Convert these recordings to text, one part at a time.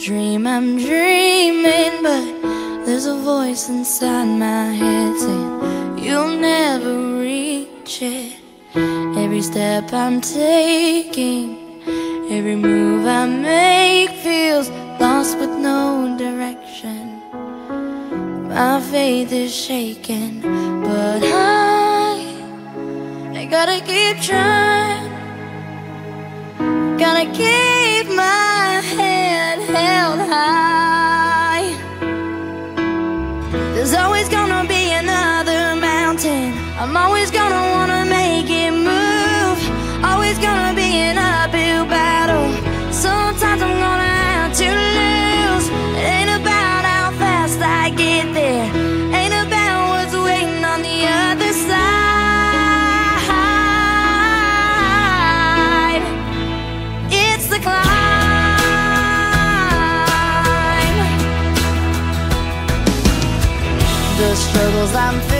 dream I'm dreaming, but there's a voice inside my head saying you'll never reach it. Every step I'm taking, every move I make feels lost with no direction. My faith is shaken but I, I gotta keep trying. Gotta keep my I'm always gonna wanna make it move. Always gonna be an uphill battle. Sometimes I'm gonna have to lose. It ain't about how fast I get there. Ain't about what's waiting on the other side. It's the climb. The struggles I'm chances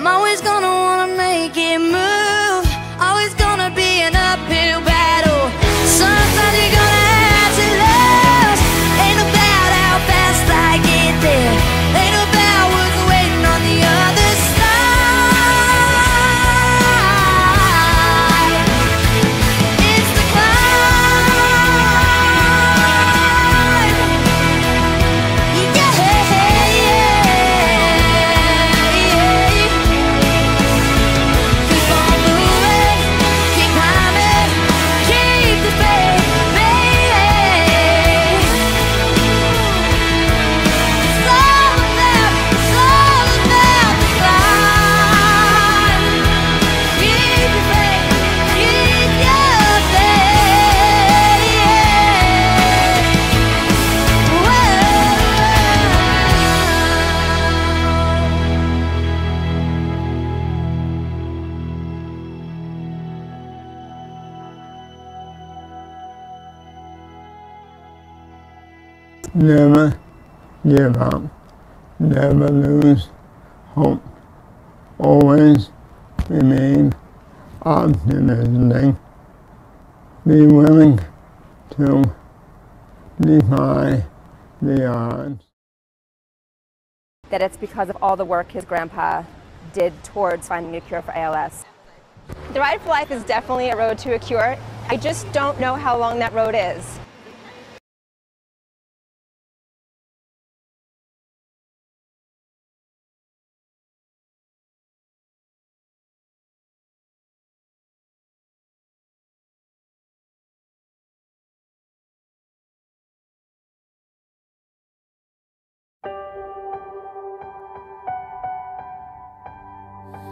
I'm always gonna Never give up. Never lose hope. Always remain optimistic. Be willing to defy the odds. that it's because of all the work his grandpa did towards finding a cure for ALS. The Ride for Life is definitely a road to a cure. I just don't know how long that road is.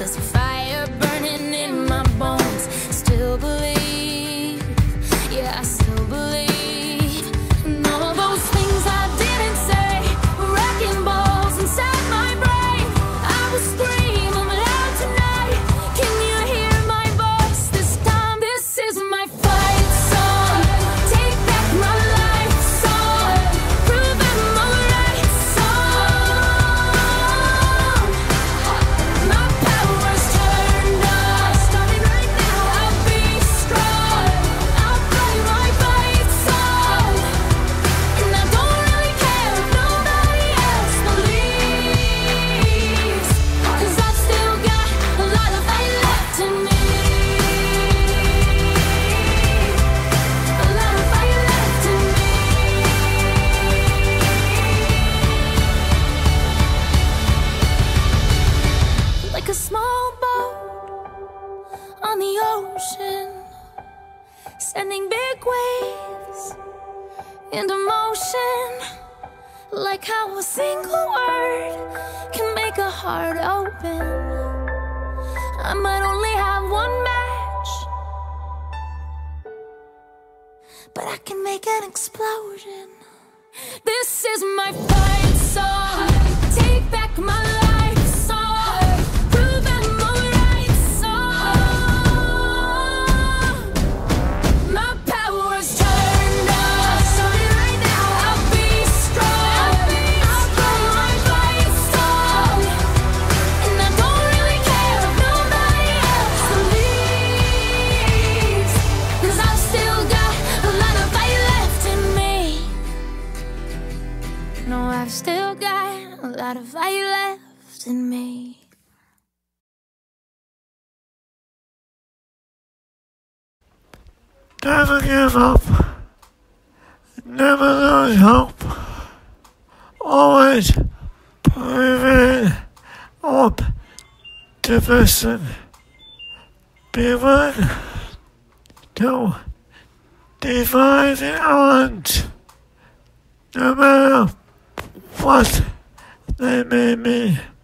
There's a fire burning in my bones. Still believe. heart open. I might only have one match, but I can make an explosion. This is my fight song. Take back my life. got a fire left in me. Never give up. Never lose hope. Always believe up to person. Be one, two, divine and no matter what me, me, me.